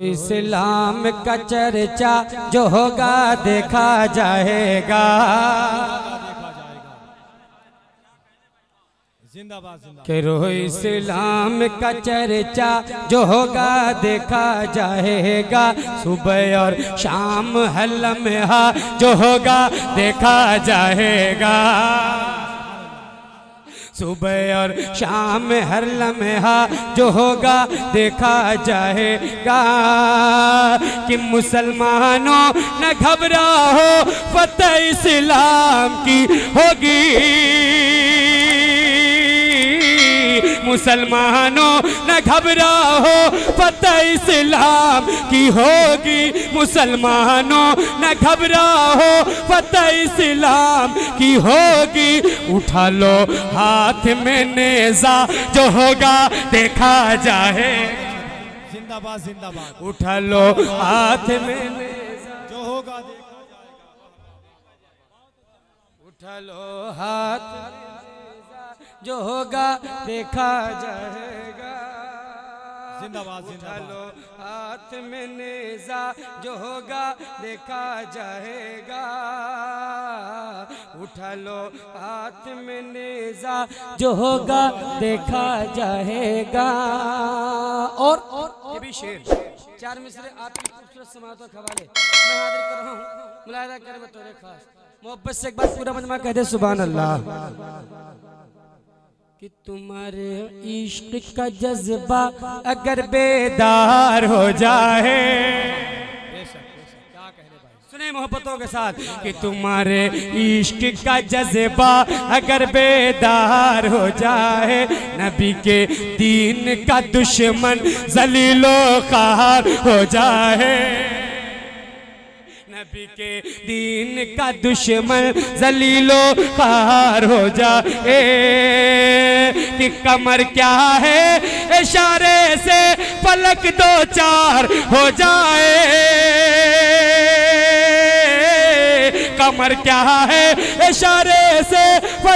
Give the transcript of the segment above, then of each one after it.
इस्लाम का चर्चा जो होगा, देखा जाएगा। कि रो इस्लाम का चर्चा जो होगा, देखा जाएगा। सुबह और शाम हलम जो होगा, देखा जाएगा। सुबह और शाम हर लम्हा जो होगा देखा जाएगा कि मुसलमानों न घबराओ, फतेह इस्लाम की होगी। मुसलमानों न घबराओ फतेह इस्लाम की होगी। मुसलमानों न घबराओ फतेह इस्लाम की होगी। उठा लो हाथ में नेजा जो होगा देखा जाए। जिंदाबाद जिंदाबाद। उठा लो हाथ में नेजा जो होगा देखा उठा लो हाथ। जो होगा देखा जाएगा। जिंदाबाद उठा लो हाथ में नेजा जो होगा देखा जाएगा। उठा लो हाथ में नेजा जो होगा देखा जाएगा। और ये भी शेर। चार मिसरे आपकी खूबसूरत समातों के हवाले। मैं हाजिर कर रहा हूँ। मुलायदा करे बतौर खास। मोहब्बत से एक बार पूरा मजमा कह दे सुबह अल्लाह। कि तुम्हारे इश्क का जज्बा अगर बेदार हो जाए। सुने मोहब्बतों के साथ कि तुम्हारे इश्क का जज्बा अगर बेदार हो जाए। नबी के दीन का दुश्मन जलीलो कार हो जाए। नबी के दीन का दुश्मन जलीलो पार हो जा ए कि कमर क्या है? इशारे से पलक दो चार हो जाए। कमर क्या है? इशारे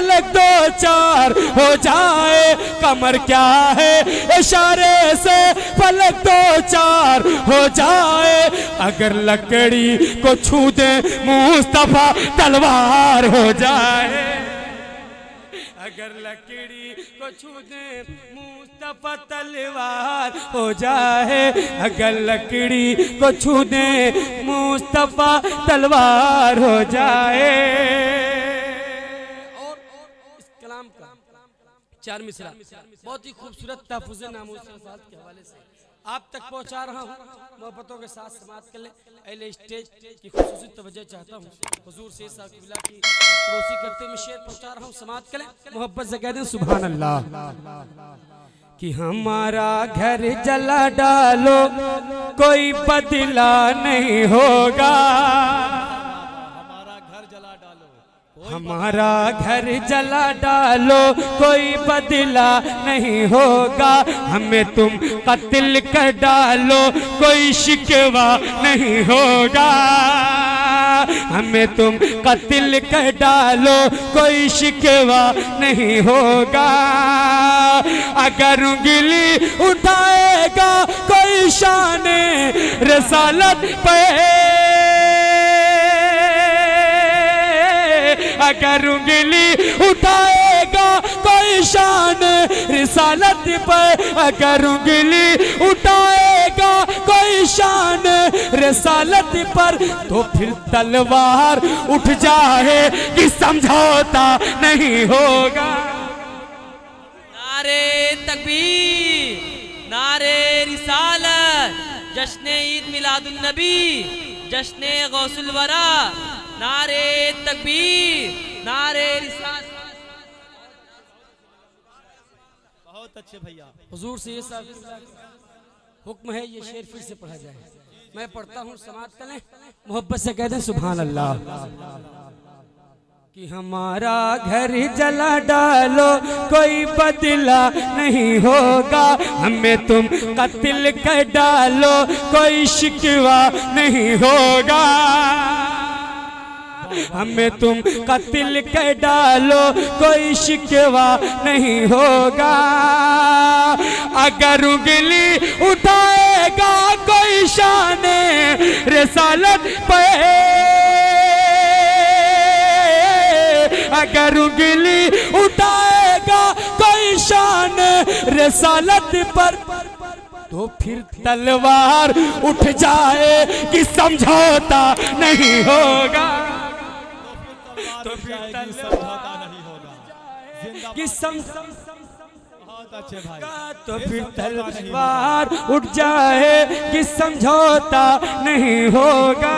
पलक दो चार, हो जाए कमर क्या है? इशारे से पलक दो चार, हो जाए अगर लकड़ी को छू दे, मुस्तफ़ा तलवार हो जाए। अगर लकड़ी को छू दे, मुस्तफ़ा तलवार हो जाए। अगर लकड़ी को छू दे, मुस्तफ़ा तलवार हो जाए। चार मिसरा। बहुत ही खूबसूरत तहफुज नामूस के हवाले से। आप तक पहुँचा रहा हूँ, मोहब्बतों के साथ समाप्त कर ले। अहले स्टेज की खसूसी तवज्जो चाहता हूँ। हुजूर से साकिबिल्ला की पड़ोसी करते हुए शेर पहुँचा रहा हूँ, समाप्त कर ले। मोहब्बत से कह दें सुभान अल्लाह कि हमारा घर जला डालो, कोई बदला नहीं होगा। हमारा घर जला डालो, कोई बदला नहीं होगा। हमें तुम कत्ल कर डालो, कोई शिकवा नहीं होगा। हमें तुम कत्ल कर डालो, कोई शिकवा नहीं होगा। अगर उंगली उठाएगा, कोई शान रसालत पे अगर उंगली उठाएगा, कोई शान रिसालत पर। अगर उंगली उठाएगा, कोई शान रिसालत पर। तो फिर तलवार उठ जाए कि समझौता नहीं होगा। नारे तकबीर, नारे रिसालत जश्न ईद मिलादुन नबी जश्न गौसुल वरा नारे तकबीर नारे बहुत अच्छे भैया। हुजूर से ये हुक्म है ये शेर फिर से पढ़ा जाए। मैं पढ़ता हूँ समाप्त करें। मोहब्बत से कहते दें सुभान अल्लाह कि हमारा घर जला डालो कोई बदला नहीं होगा। हमें तुम कत्ल कर डालो कोई शिकवा नहीं होगा। हमें तुम कत्ल कर डालो, कोई शिकवा नहीं होगा। अगर उंगली उठाएगा, कोई शान रसालत पे। अगर उंगली उठाएगा, कोई शान रसालत पर। तो फिर तलवार उठ जाए कि समझौता नहीं होगा। फिर समझौता नहीं होगा। कि सम बहुत अच्छे भाई। तो फिर तलवार उठ जाए कि समझौता नहीं होगा।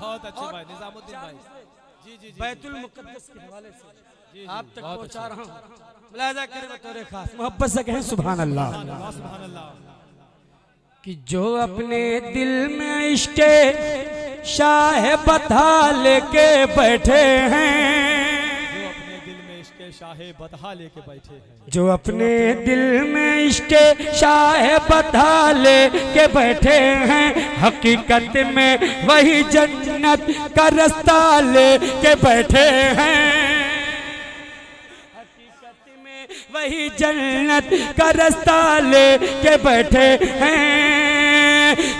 बहुत अच्छे भाई निजामुद्दीन भाई। जी जी जी बैतुल मुकद्दस के हवाले से। आप तक पहुँचा रहा हूँ। मुलाजा करें बतौर खास। मोहब्बत से कहें सुभान अल्लाह सुभान अल्लाह कि जो अपने दिल में इश्क शाह बता लेके बैठे हैं। जो अपने दिल में इसके शाहे बदहा लेके बैठे हैं। जो अपने दिल में इश्क शाह बता ले के बैठे हैं हकीकत में वही जन्नत का रास्ता ले के बैठे हैं। हकीकत में वही जन्नत का रास्ता ले के बैठे हैं।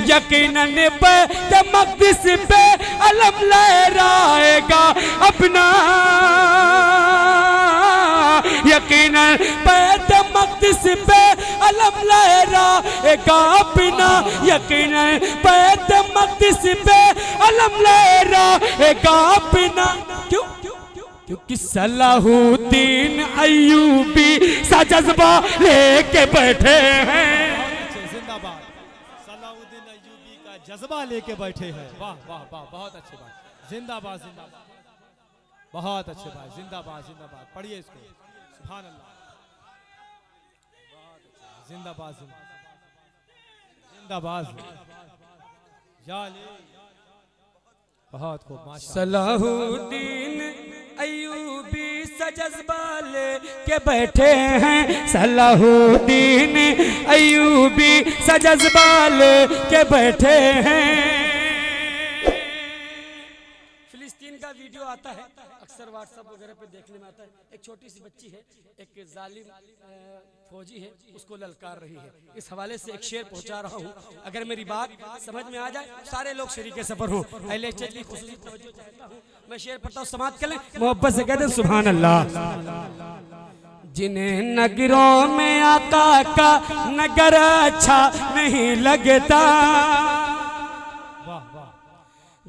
यकीनन बैत मकदिस पे अलम लहराएगा अपना। यकीनन बैत मकदिस पे अलम लहराएगा अपना। यकीनन बैत मकदिस पे अलम लहराएगा अपना। क्यों? क्योंकि सलाहुद्दीन अयूबी सा जज्बा लेके बैठे हैं। जज्बा लेके बैठे हैं। वाह वाह वाह बहुत अच्छे बात। जिंदाबाद जिंदाबाद। बहुत अच्छे भाई जिंदाबाद जिंदाबाद। पढ़िए इसको। सुभान अल्लाह बहुत अच्छे। जिंदाबाद जिंदाबाद बहुत खूब माशा सलाहुद्दीन अयूबी के बैठे हैं सलाहुद्दीन। अयूबी सजबाल के बैठे हैं। अक्सर व्हाट्सएप वगैरह पे देखने में आता है। एक छोटी सी बच्ची है, एक जालिम फौजी है, उसको ललकार रही है। इस हवाले से एक शेर पहुँचा रहा हूँ। अगर मेरी बात समझ में आ जाए, सारे लोग शरीक सफ़र हो। चेत की मैं शेर पढ़ता हूँ, समाप्त कर मोहब्बत से कहते हैं सुभान अल्लाह जिन्हें नगरों में आता का नगर अच्छा नहीं लगता।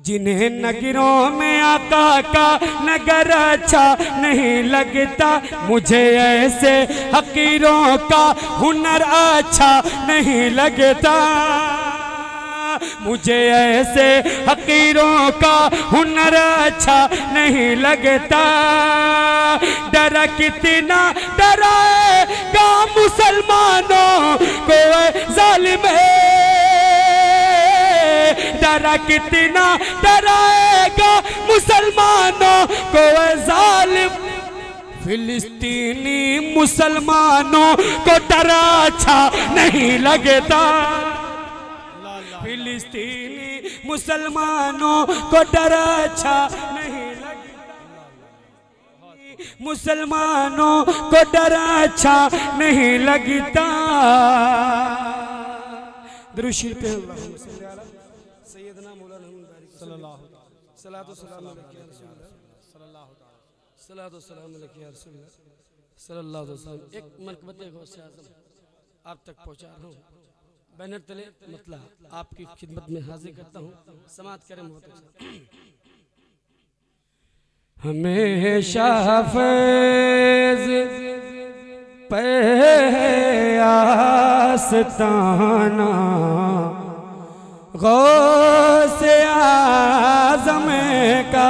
जिन्हें नगरों में आका का नगर अच्छा नहीं लगता, मुझे ऐसे हकीरों का हुनर अच्छा नहीं लगता। मुझे ऐसे हकीरों का हुनर अच्छा नहीं लगता। डरा कितना डराएगा मुसलमानों को जालिम है डरा कितना डराएगा मुसलमानों को जालिम। फिलिस्तीनी मुसलमानों को डरा अच्छा नहीं लगता। फिलिस्तीनी मुसलमानों को डरा अच्छा नहीं लगता। मुसलमानों को डरा अच्छा नहीं लगता। दृश्य सल्लल्लाहु सलातो सलाम अलैहि या रसूल अल्लाह सल्लल्लाहु सलातो सलाम अलैहि या रसूल अल्लाह सल्लल्लाहु अलैहि वसल्लम एक गौसे आज़म आप तक पहुँचा रहा हूँ। बैनर तले मतलब आपकी खिदमत में हाजिर करता हूँ। समात करें मोहतरम हमेशा फैज पे आस्ताना आज़म का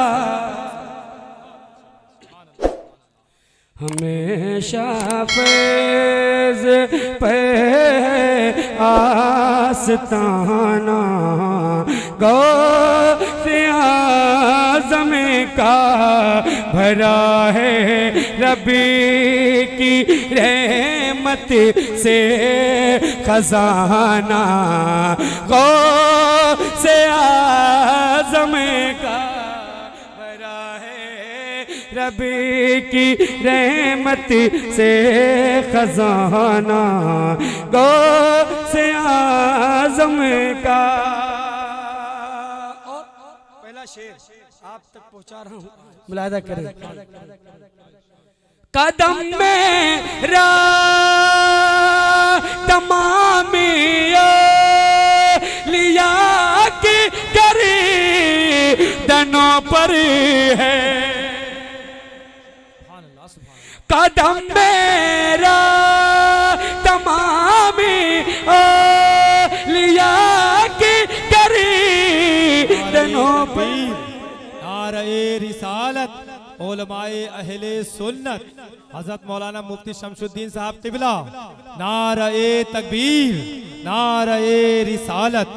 हमेशा फैज पे आस्ताना गौ का भरा है रबी की रहमत से खजाना गौ से आज़म का भरा है नबी की रहमत से खजाना गो से शेर आप तक पहुँचा रहा हूँ। मुलायदा करें। कदम में रा तमामी लिया की करी दनों पर है। सुभान अल्लाह सुभान कदम मेरा अहले सुन्नत हज़रत मौलाना मुफ्ती शमशुद्दीन साहब तिबला नारे तकबीर नारे रिसालत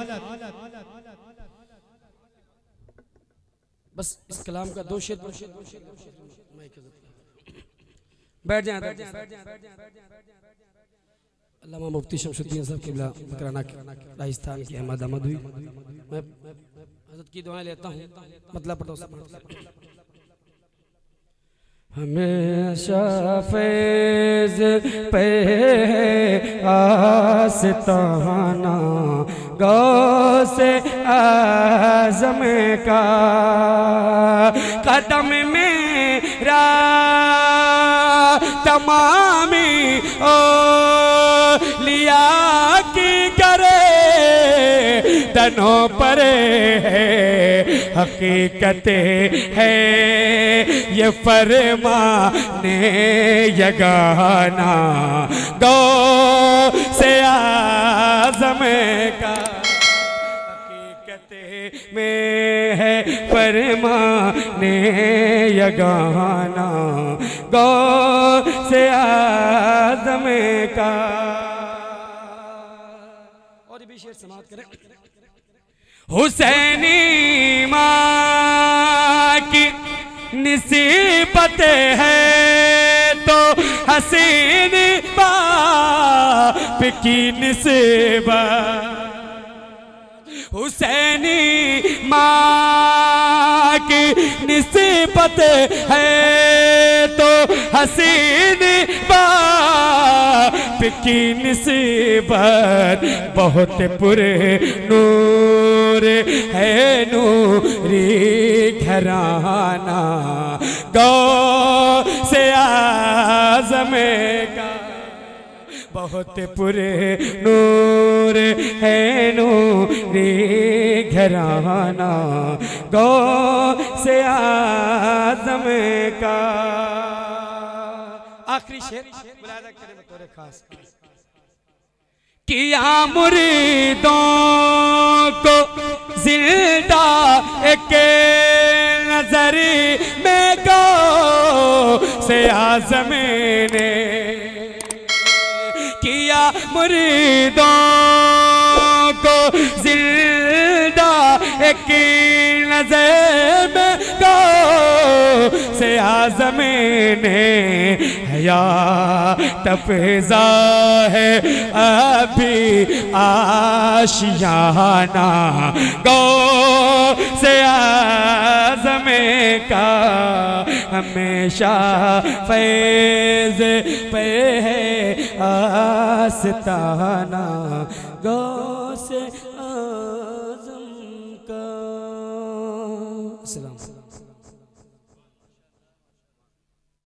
बस इस कलाम का दो शेर बैठ जाए अल्लामा मुफ्ती शमशुद्दीन साहब किबला, मकराना राजस्थान की अहमद अहमद हुई। मैं हज़रत की दुआएँ लेता हूँ। मतलब पढ़ता हूँ हमेशा फैज पे आस्ताना गौ से आज़म का कदम मेरा तमामी ओ लिया की तनों पर हकीकत है। ये फरमाने यगाना गौ से आज़म का हकीकत में है। फरमाने यगाना गौ से आज़म का। और भी शेर समाप्त करें। हुसैनी माँ की निसीबत है तो हसीन बाप की निसीबत। हुसैनी माँ की निस्बत है तो हसीन बाप की निस्बत बहुत पुरे नूर है नूरी घराना। गौ से आज़म का। बहुत पुरे नूर है नूरी घराना। गौ से आज़म का। आखिरी शेर। मुलायदा करें बतौर खास। किया मुरीदों को ज़िंदा एक नज़र में गो से आज़म ने किया मुरीदों को ज़िंदा एक नज़र गो से आज़म ने हया है। अभी आशियाना गो से आज़म का हमेशा फैज पे है, आस्ताना गौ से